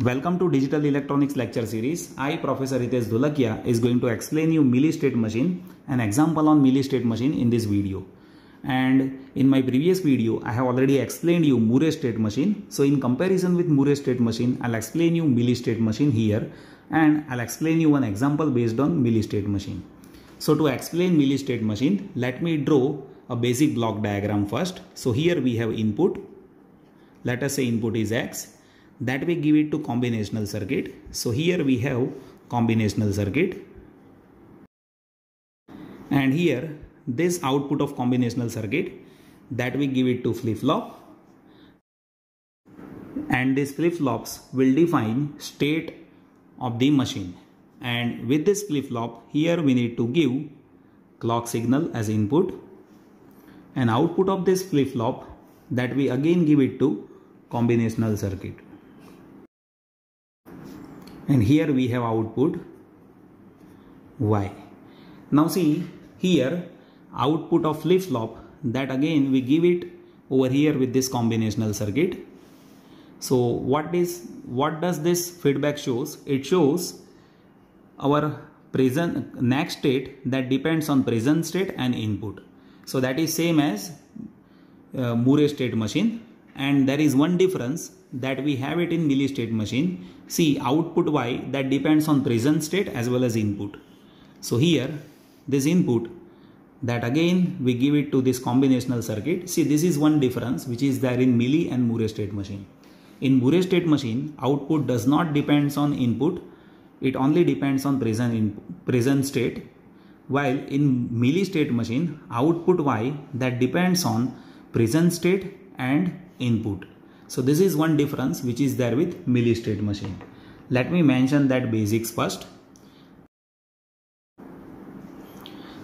Welcome to Digital Electronics lecture series. I, Professor Hitesh Dholakia, is going to explain you Mealy-state machine, an example on Mealy-state machine in this video. And in my previous video, I have already explained you Moore state machine. So in comparison with Moore state machine, I'll explain you Mealy-state machine here and I'll explain you one example based on Mealy-state machine. So to explain Mealy-state machine, let me draw a basic block diagram first. So here we have input. Let us say input is X that we give it to combinational circuit. So here we have combinational circuit. And here this output of combinational circuit that we give it to flip-flop. And these flip-flops will define state of the machine. And with this flip-flop here we need to give clock signal as input. And output of this flip-flop that we again give it to combinational circuit and here we have output y. Now see here output of flip-flop that again we give it over here with this combinational circuit. So what is what does this feedback shows? It shows our present next state that depends on present state and input. So that is same as uh, state machine and there is one difference that we have it in Mealy state machine. See output y that depends on present state as well as input. So here this input that again we give it to this combinational circuit. See this is one difference which is there in Mealy and Moore state machine. In Moore state machine output does not depends on input. It only depends on present in present state. While in Mealy state machine output y that depends on present state and input so this is one difference which is there with Mealy state machine. Let me mention that basics first.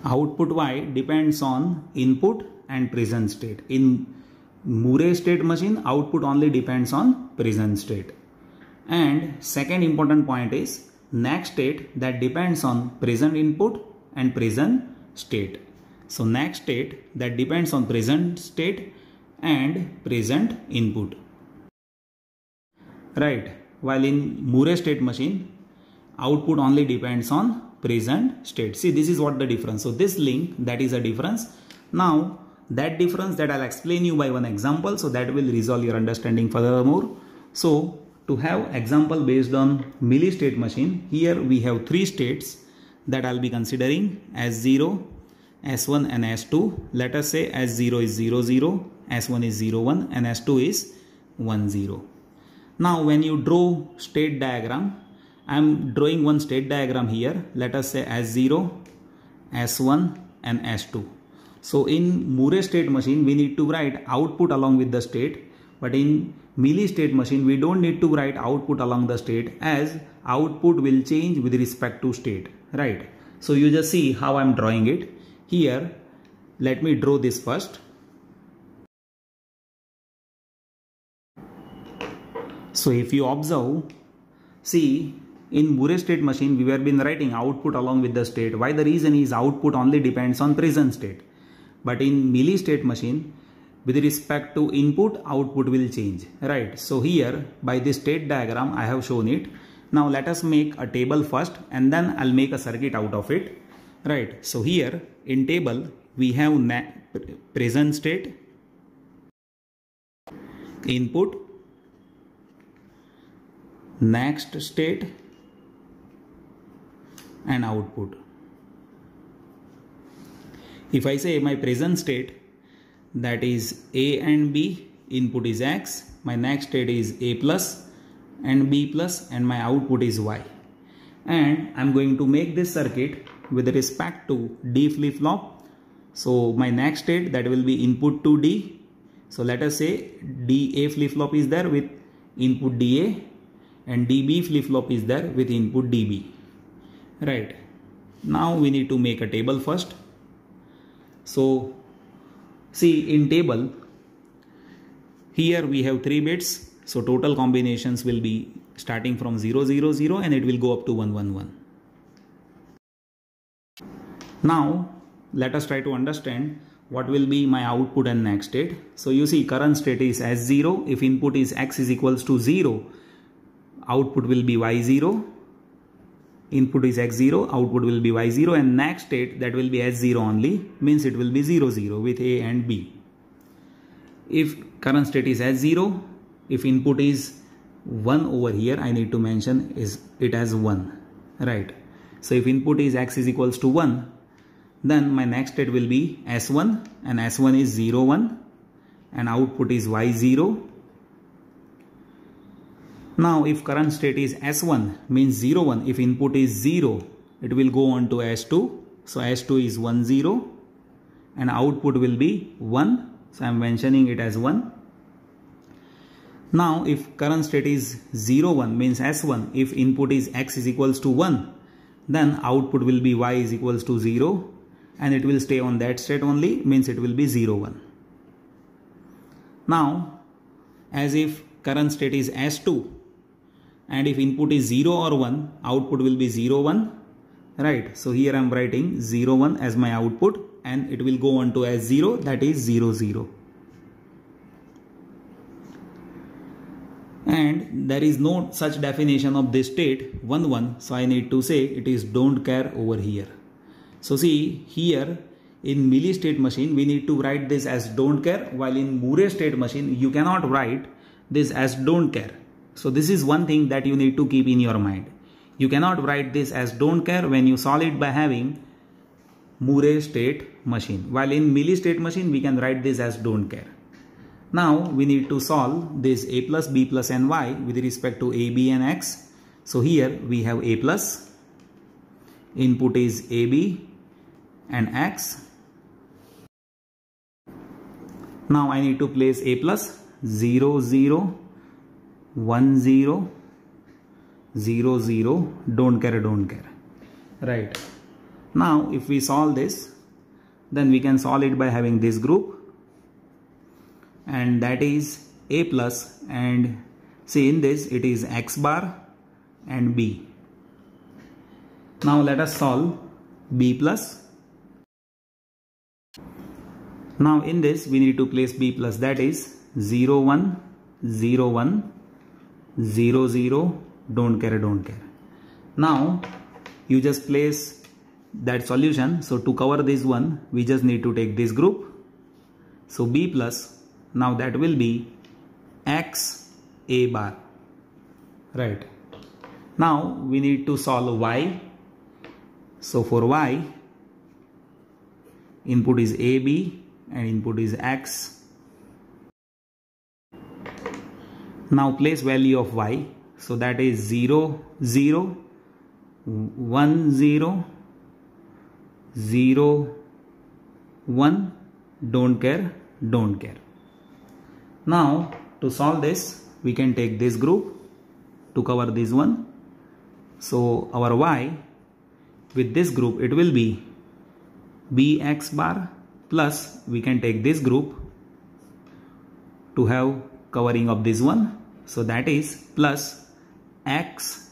Output Y depends on input and present state. In Moore state machine, output only depends on present state. And second important point is next state that depends on present input and present state. So next state that depends on present state and present input. Right while in Moore state machine output only depends on present state. See this is what the difference. So this link that is a difference. Now that difference that I'll explain you by one example so that will resolve your understanding furthermore. So to have example based on Mealy state machine here we have three states that I'll be considering S0 S1 and S2 let us say S0 is 0 0 S1 is 0 1 and S2 is 1 0 now when you draw state diagram, I am drawing one state diagram here. Let us say S0, S1 and S2. So in Moore state machine, we need to write output along with the state. But in Mealy state machine, we don't need to write output along the state as output will change with respect to state, right? So you just see how I'm drawing it. Here, let me draw this first. So if you observe, see in Moore state machine we have been writing output along with the state. Why the reason is output only depends on present state. But in Mealy state machine with respect to input output will change right. So here by this state diagram I have shown it. Now let us make a table first and then I'll make a circuit out of it right. So here in table we have present state input next state and output. If I say my present state that is A and B input is X my next state is A plus and B plus and my output is Y and I'm going to make this circuit with respect to D flip-flop. So my next state that will be input to D. So let us say DA flip-flop is there with input DA and db flip-flop is there with input db right. Now we need to make a table first. So see in table here we have three bits. So total combinations will be starting from 0 0 0 and it will go up to 1 1 1 now let us try to understand what will be my output and next state. So you see current state is s0 if input is x is equals to 0 output will be y0 input is x0 output will be y0 and next state that will be s0 only means it will be 0 0 with a and b. If current state is s0 if input is 1 over here I need to mention is it as 1 right? So if input is x is equals to 1 then my next state will be s1 and s1 is 0 1 and output is y0 now if current state is S1 means 0 1 if input is 0 it will go on to S2 so S2 is 1 0 and output will be 1 so I am mentioning it as 1. Now if current state is 0 1 means S1 if input is X is equals to 1 then output will be Y is equals to 0 and it will stay on that state only means it will be 0 1. Now as if current state is S2 and if input is 0 or 1 output will be 0 1 right? So here I am writing 0 1 as my output and it will go on to as 0 that is 0 0 and there is no such definition of this state 1 1 so I need to say it is don't care over here so see here in Mealy state machine we need to write this as don't care while in Moore state machine you cannot write this as don't care so this is one thing that you need to keep in your mind. You cannot write this as don't care when you solve it by having Moore state machine. While in Mealy state machine, we can write this as don't care. Now we need to solve this a plus b plus and y with respect to a, b and x. So here we have a plus, input is ab and x. Now I need to place a plus. 0, 0, 1 0 0 0 don't care don't care. Right. Now if we solve this then we can solve it by having this group. And that is a plus. And see in this it is x bar and b. Now let us solve b plus now in this we need to place b plus. That is 0 1 0 1 0 0 don't care don't care. Now you just place that solution. So to cover this one we just need to take this group. So b plus. Now that will be x a bar. Right. Now we need to solve y. So for y input is a b and input is x. Now place value of y. So that is 0 0 1 0 0 1 don't care don't care. Now to solve this we can take this group to cover this one. So our y with this group it will be bx bar plus we can take this group to have covering of this one. So that is plus x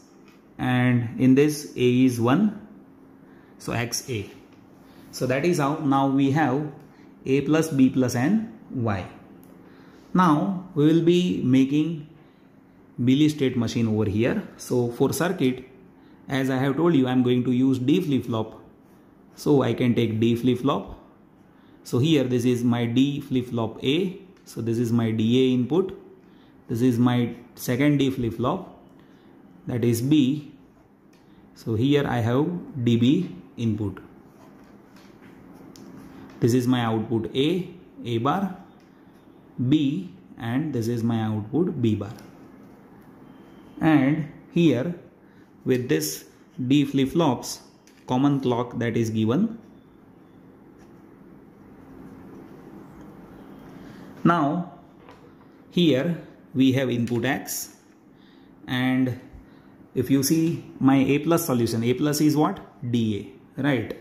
and in this a is 1 so x a. So that is how now we have a plus b plus n y. Now we will be making Mealy state machine over here. So for circuit as I have told you I am going to use D flip-flop. So I can take D flip-flop so here this is my D flip-flop A. So this is my DA input. This is my second D flip-flop. That is B. So here I have DB input. This is my output A A bar B and this is my output B bar. And here with this D flip-flops common clock that is given now here we have input x and if you see my a plus solution a plus is what? dA right?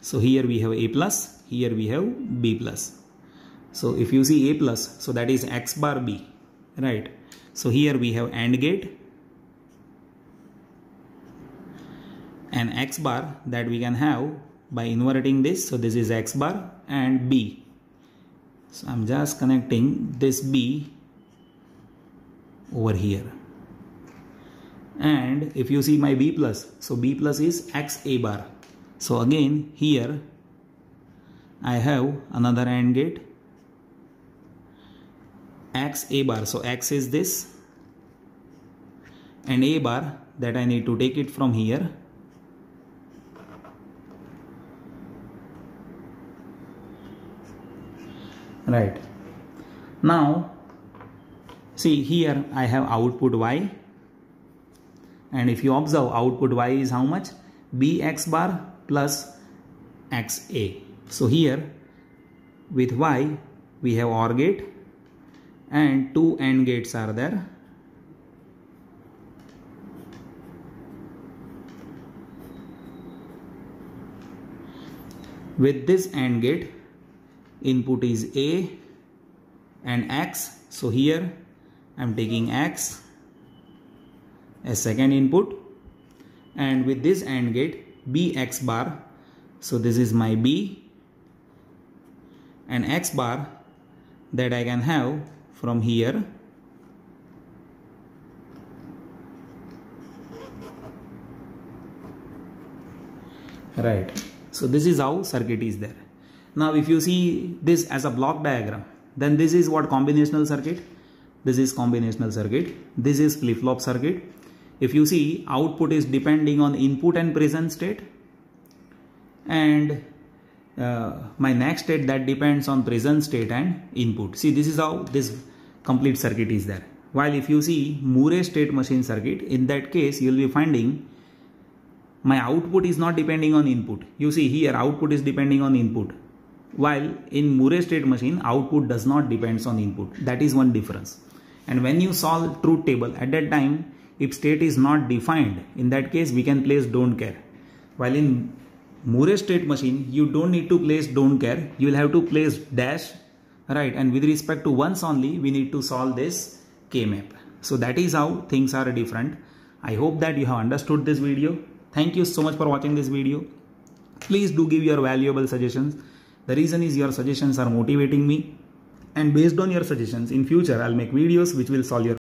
So here we have a plus here we have b plus. So if you see a plus so that is x bar b right? So here we have AND gate and x bar that we can have by inverting this. So this is x bar and b so I'm just connecting this b over here. And if you see my b plus so b plus is x a bar. So again here I have another AND gate. X a bar. So x is this. And a bar that I need to take it from here right. Now see here I have output y. And if you observe output y is how much? Bx bar plus xa so here with y we have OR gate and two AND gates are there. With this AND gate input is A and X. So here I'm taking X as second input. And with this AND gate BX bar. So this is my B and X bar that I can have from here. Right. So this is how circuit is there now if you see this as a block diagram then this is what combinational circuit? This is combinational circuit. This is flip-flop circuit. If you see output is depending on input and present state. And uh, my next state that depends on present state and input. See this is how this complete circuit is there. While if you see Moore state machine circuit in that case you will be finding my output is not depending on input. You see here output is depending on input while in Moore state machine output does not depends on input. That is one difference. And when you solve truth table at that time if state is not defined in that case we can place don't care. While in Moore state machine you don't need to place don't care. You will have to place dash right? And with respect to once only we need to solve this k map so that is how things are different. I hope that you have understood this video. Thank you so much for watching this video. Please do give your valuable suggestions the reason is your suggestions are motivating me and based on your suggestions in future i'll make videos which will solve your